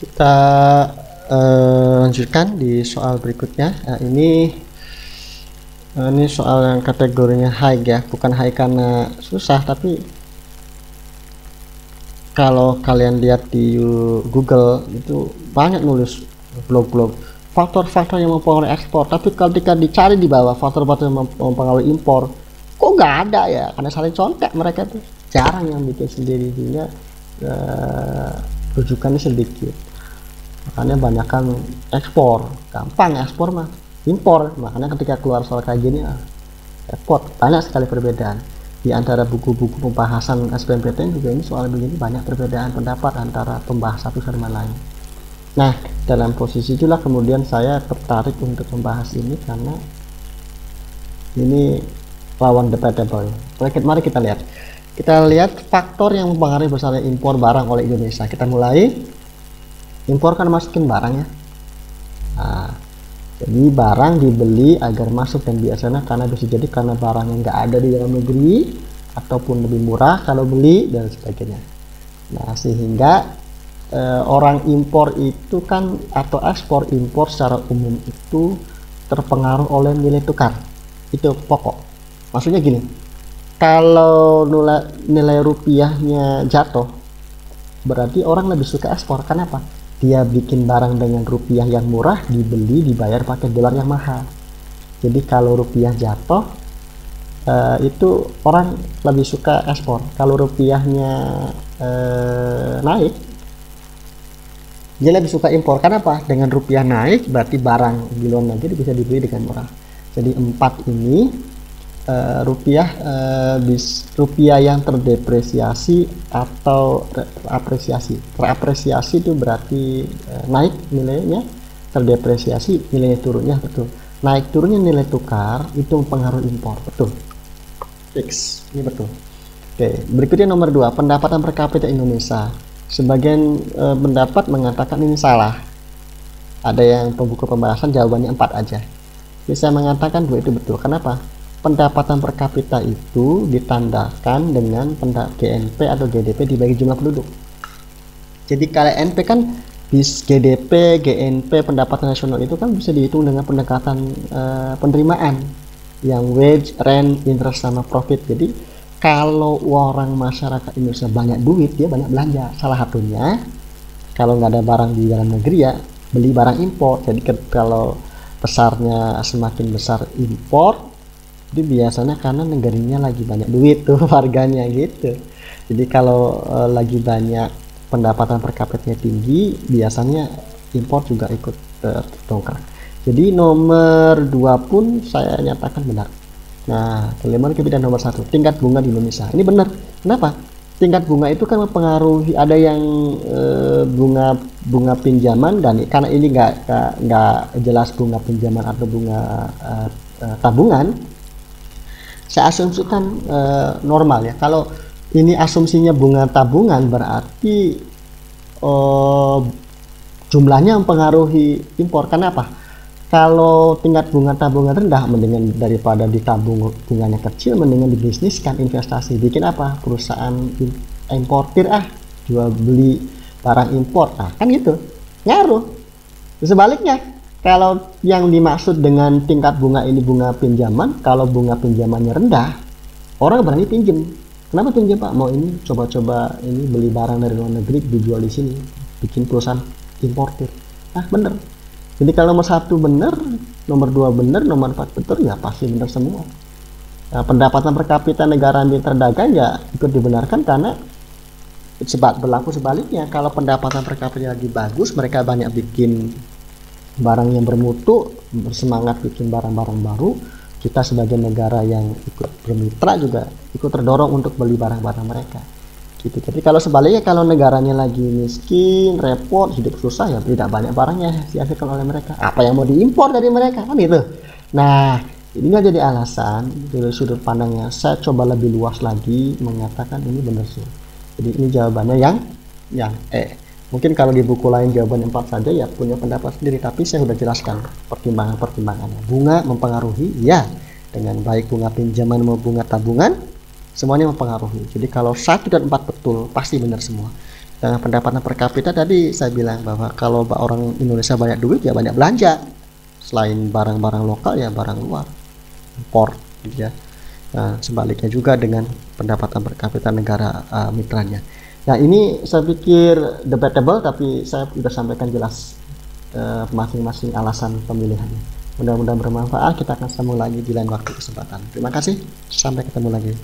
kita uh, lanjutkan di soal berikutnya. Nah, ini uh, ini soal yang kategorinya high ya. Bukan high karena susah tapi kalau kalian lihat di Google itu banyak nulis blog-blog. Faktor-faktor yang mempengaruhi ekspor. Tapi ketika dicari di bawah faktor-faktor yang mempengaruhi impor kok nggak ada ya? Karena saling contek mereka tuh. Jarang yang bikin sendiri sehingga uh, rujukannya sedikit makanya banyak kan ekspor. Gampang ekspor mah. Impor. Makanya ketika keluar soal kayak gini ekspor. Banyak sekali perbedaan. Di antara buku-buku pembahasan SPMPTN juga ini soal begini banyak perbedaan pendapat antara pembahas satu sama lain. Nah dalam posisi itulah kemudian saya tertarik untuk membahas ini karena ini lawan debatable. Mari kita lihat. Kita lihat faktor yang mempengaruhi besarnya impor barang oleh Indonesia. Kita mulai impor kan masukin barang ya. Nah, jadi barang dibeli agar masuk dan biasanya karena bisa jadi karena barang yang nggak ada di dalam negeri ataupun lebih murah kalau beli dan sebagainya. Nah sehingga e, orang impor itu kan atau ekspor impor secara umum itu terpengaruh oleh nilai tukar itu pokok maksudnya gini kalau nilai, nilai rupiahnya jatuh berarti orang lebih suka ekspor kenapa dia bikin barang dengan rupiah yang murah dibeli dibayar pakai dolar yang mahal. Jadi kalau rupiah jatuh uh, itu orang lebih suka ekspor. Kalau rupiahnya uh, naik dia lebih suka impor. Kenapa dengan rupiah naik berarti barang di luar negeri bisa dibeli dengan murah. Jadi empat ini uh, rupiah uh, bis, rupiah yang terdepresiasi atau terapresiasi terapresiasi itu berarti uh, naik nilainya terdepresiasi nilainya turunnya betul. Naik turunnya nilai tukar itu mempengaruhi impor betul. Fix ini betul. Oke berikutnya nomor dua pendapatan per kapita Indonesia. Sebagian e, pendapat mengatakan ini salah. Ada yang pembuku pembahasan jawabannya empat aja. Bisa mengatakan dua itu betul. Kenapa pendapatan per kapita itu ditandakan dengan GNP atau GDP dibagi jumlah penduduk. Jadi kalau NP kan bis GDP, GNP, pendapatan nasional itu kan bisa dihitung dengan pendekatan uh, penerimaan yang wage, rent, interest sama profit. Jadi kalau orang masyarakat Indonesia banyak duit, dia banyak belanja. Salah satunya kalau nggak ada barang di dalam negeri ya beli barang impor. Jadi kalau besarnya semakin besar impor, jadi biasanya karena negaranya lagi banyak duit tuh warganya gitu. Jadi kalau e, lagi banyak pendapatan per kapitanya tinggi biasanya impor juga ikut e, jadi nomor dua pun saya nyatakan benar. Nah kelima kita nomor satu tingkat bunga di Indonesia. Ini benar. Kenapa? Tingkat bunga itu kan mempengaruhi ada yang e, bunga bunga pinjaman dan karena ini nggak nggak jelas bunga pinjaman atau bunga e, tabungan saya asumsikan e, normal ya. Kalau ini asumsinya bunga tabungan berarti e, jumlahnya mempengaruhi impor. Kenapa kalau tingkat bunga tabungan rendah mendingan daripada ditabung bunganya kecil mendingan dibisniskan investasi. Bikin apa? Perusahaan importir ah jual beli barang impor. Ah kan gitu. Ngaruh. Sebaliknya kalau yang dimaksud dengan tingkat bunga ini bunga pinjaman, kalau bunga pinjamannya rendah, orang berani pinjam. Kenapa pinjam Pak? Mau ini coba-coba ini beli barang dari luar negeri dijual di sini, bikin perusahaan importir. Nah bener. Jadi kalau nomor satu bener, nomor dua bener, nomor empat betul ya pasti bener semua. Nah, pendapatan per kapita negara mitra dagang ya ikut dibenarkan karena sebab berlaku sebaliknya kalau pendapatan per kapita lagi bagus mereka banyak bikin barang yang bermutu bersemangat bikin barang-barang baru kita sebagai negara yang ikut bermitra juga ikut terdorong untuk beli barang-barang mereka. Gitu. Jadi kalau sebaliknya kalau negaranya lagi miskin repot hidup susah ya tidak banyak barangnya dihasilkan oleh mereka. Apa yang mau diimpor dari mereka? Kan itu nah ini nggak jadi alasan dari sudut pandangnya. Saya coba lebih luas lagi mengatakan ini benar sih. Jadi ini jawabannya yang yang eh Mungkin kalau di buku lain jawaban empat saja ya punya pendapat sendiri, tapi saya sudah jelaskan pertimbangan-pertimbangannya. Bunga mempengaruhi, ya, dengan baik bunga pinjaman maupun bunga tabungan, semuanya mempengaruhi. Jadi kalau satu dan empat betul, pasti benar semua. dengan pendapatan per kapita tadi saya bilang bahwa kalau orang Indonesia banyak duit ya banyak belanja selain barang-barang lokal ya barang luar impor gitu ya nah, sebaliknya juga dengan pendapatan per kapita negara uh, mitranya nah ini saya pikir debatable tapi saya sudah sampaikan jelas uh, masing-masing uh, alasan pemilihannya. Mudah-mudahan bermanfaat. Kita akan ketemu lagi di lain waktu kesempatan. Terima kasih. Sampai ketemu lagi